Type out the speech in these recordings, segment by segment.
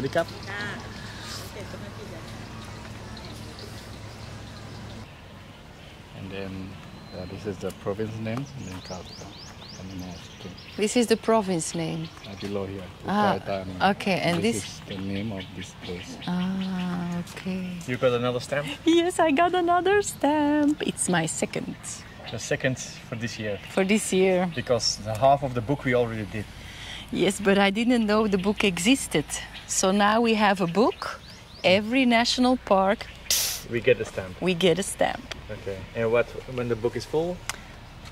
วัสดีครับ จ้าเสร็จก็มาติดเลย and then uh, this is the province name and then capital and then uh, okay, This is the province name. uh, below here Ah, Uttarthani. okay, and this, this- is the name of this place Ah, okay. You got another stamp? Yes, I got another stamp. It's my second The second for this year. for this year. Because the half of the book we already did. Yes, but I didn't know the book existed. So now we have a book. Every national park, We get a stamp. we get a stamp. Okay. And what when the book is full,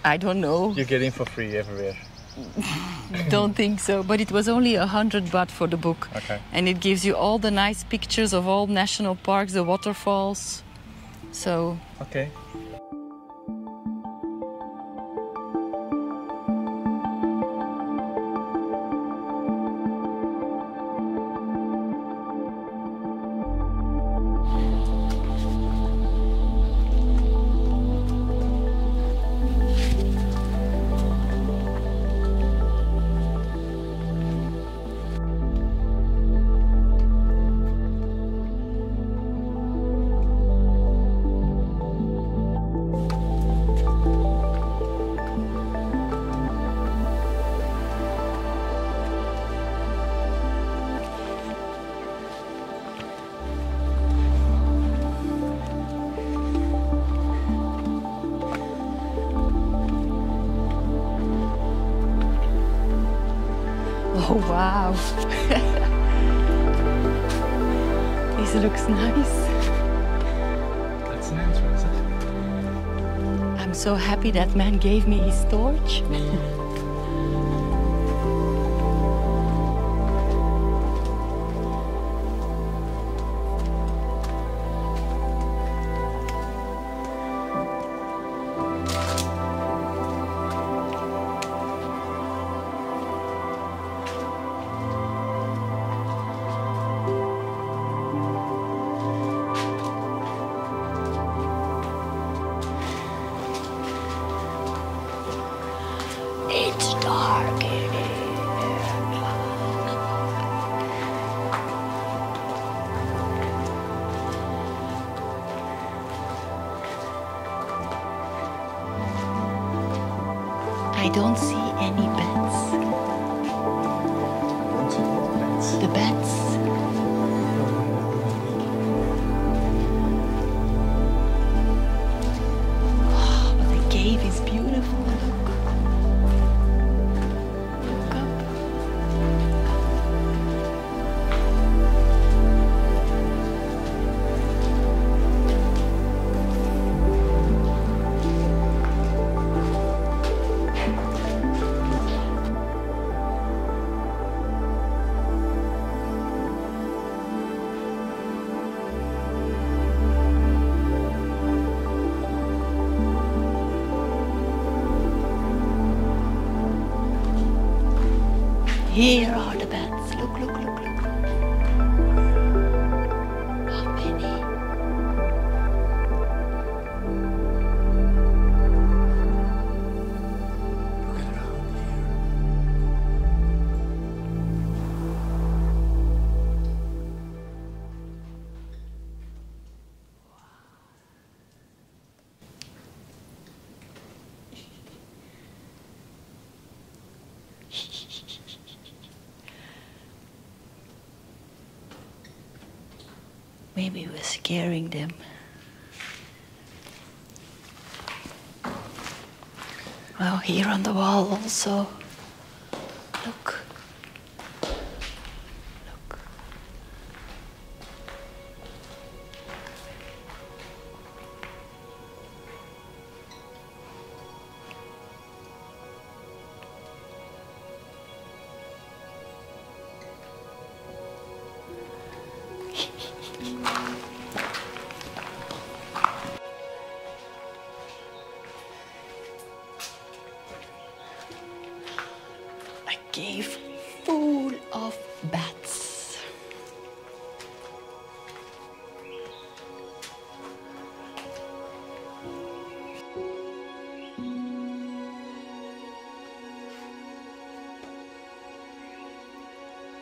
I don't know. you get in for free everywhere. don't think so. But it was only a hundred baht for the book. Okay. And it gives you all the nice pictures of all national parks, the waterfalls. So Okay. Wow. this looks nice. That's an answer, is it? I'm so happy that man gave me his torch. Mm. Here are the bats. Look, look, look, look. How many? look around here Maybe we're scaring them. Well, here on the wall also.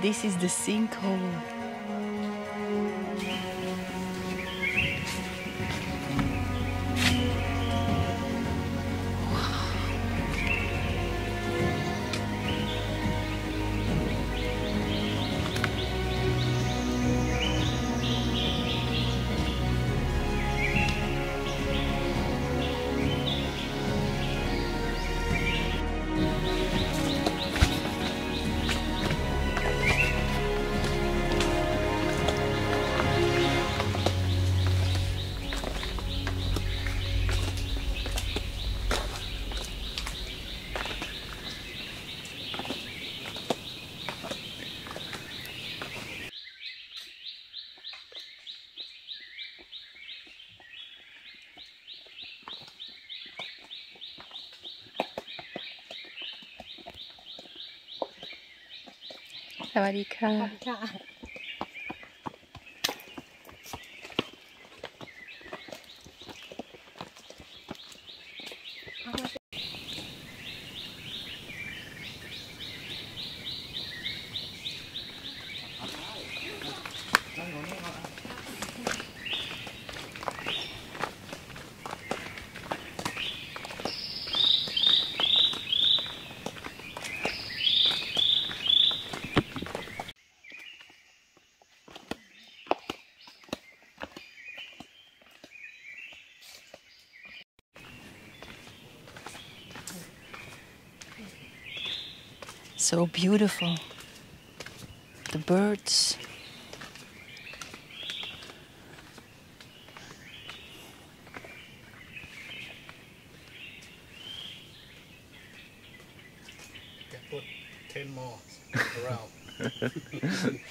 this is the sinkhole. สวัสดีค่ะ So beautiful. The birds. put 10 more around.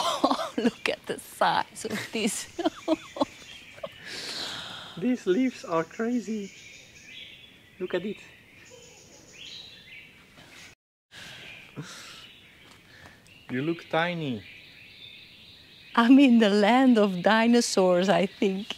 Oh, look at of this. These leaves are crazy. Look at it. You look tiny. I'm in the land of dinosaurs, I think.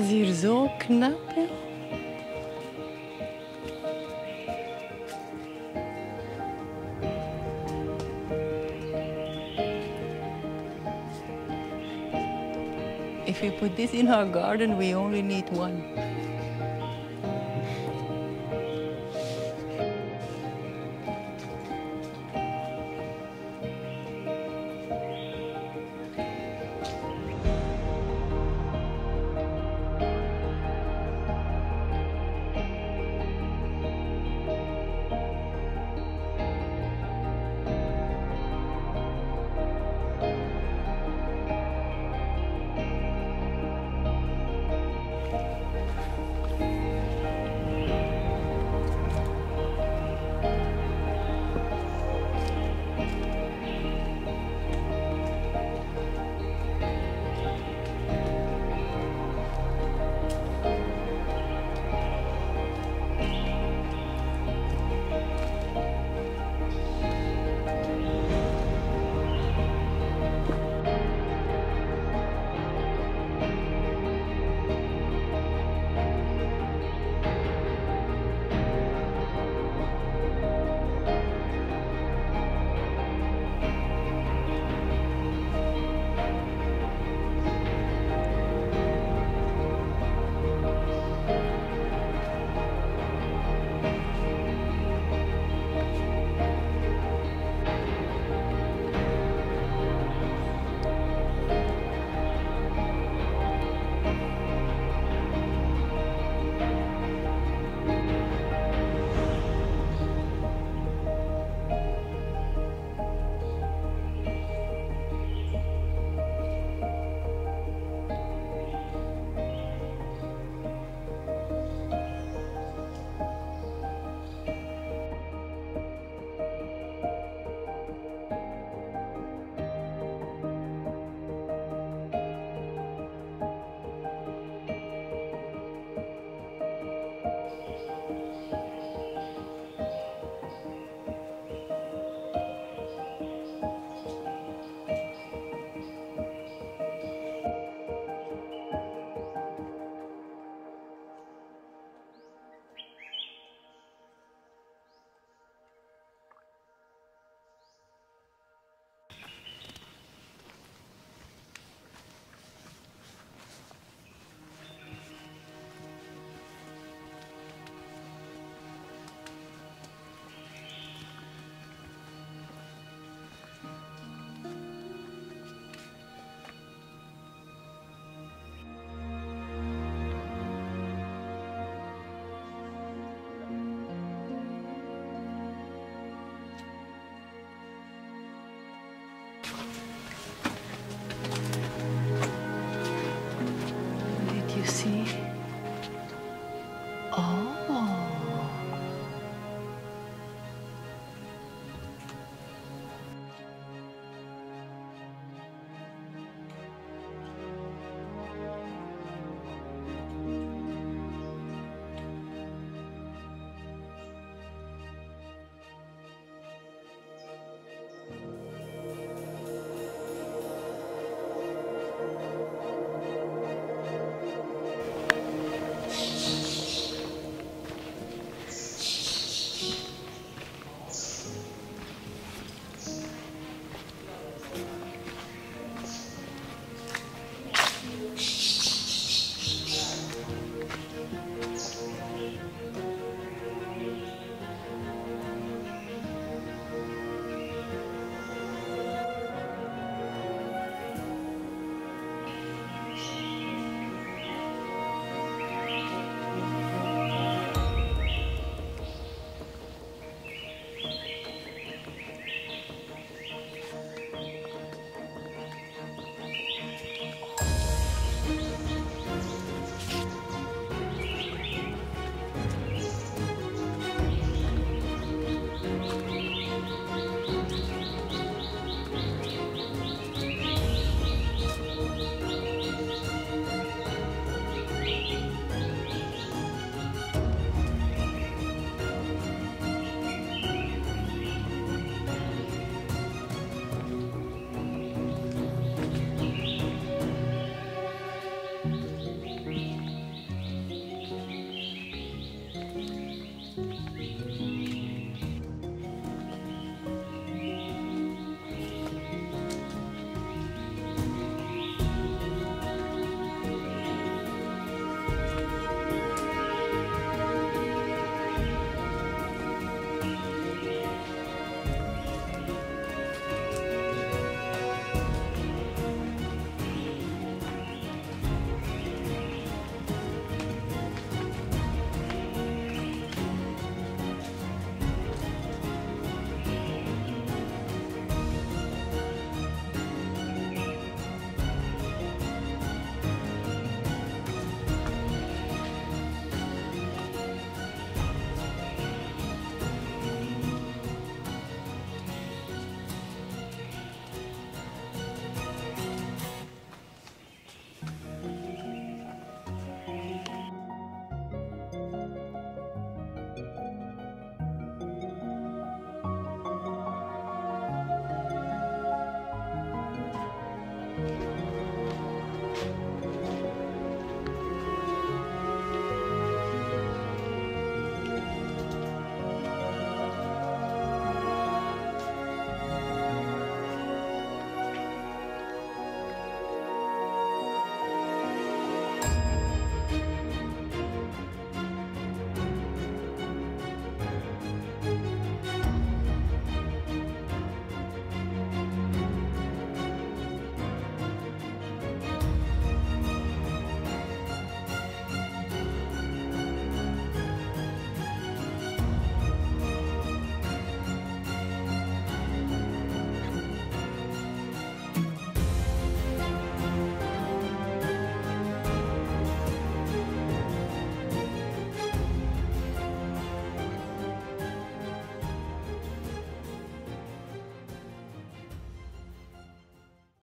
Zo knap, joh. If we put this in our garden, we only need one.